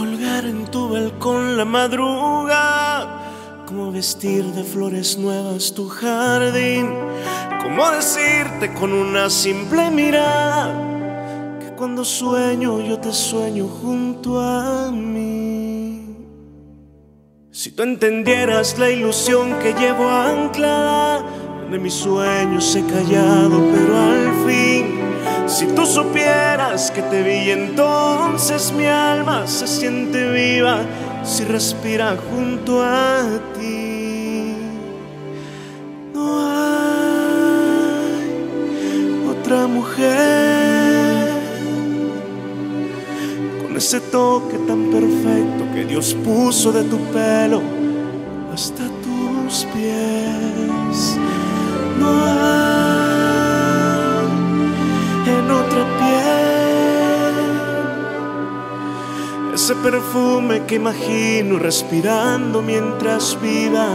colgar en tu balcón la madrugada, como vestir de flores nuevas tu jardín, como decirte con una simple mirada que cuando sueño yo te sueño junto a mí. Si tú entendieras la ilusión que llevo anclada, de mis sueños he callado, pero al fin, si tú supieras que te vi, entonces mi alma se siente viva si respira junto a ti. No hay otra mujer con ese toque tan perfecto que Dios puso de tu pelo hasta tus pies. No hay ese perfume que imagino respirando mientras viva.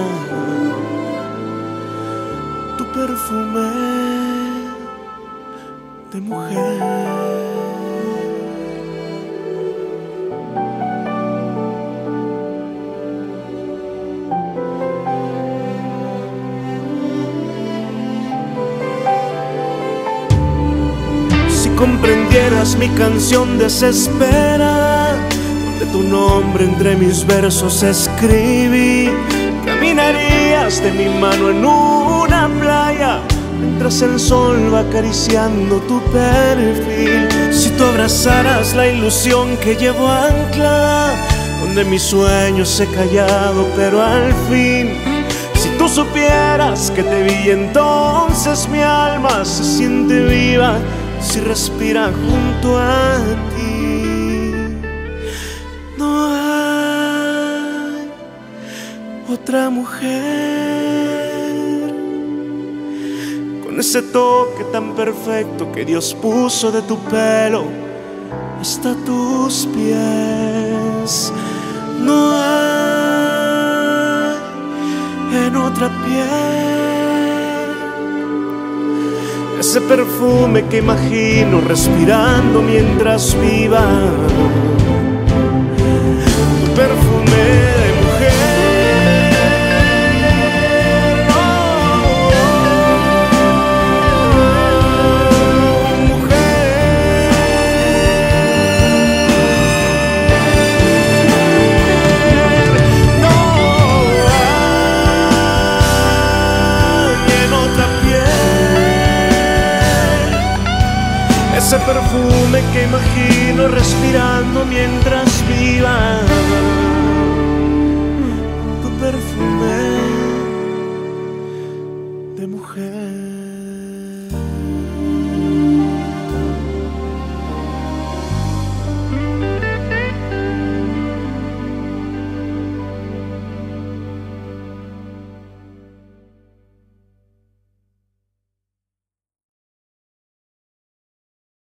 Tu perfume de mujer. Si comprendieras mi canción desesperada, de tu nombre entre mis versos escribí, caminarías de mi mano en una playa, mientras el sol va acariciando tu perfil. Si tú abrazaras la ilusión que llevo anclada, donde mis sueños he callado, pero al fin si tú supieras que te vi, entonces mi alma se siente viva si respira junto a ti. Otra mujer con ese toque tan perfecto que Dios puso de tu pelo hasta tus pies. No hay en otra piel ese perfume que imagino respirando mientras viva. perfume que imagino respirando mientras viva. Tu perfume de mujer.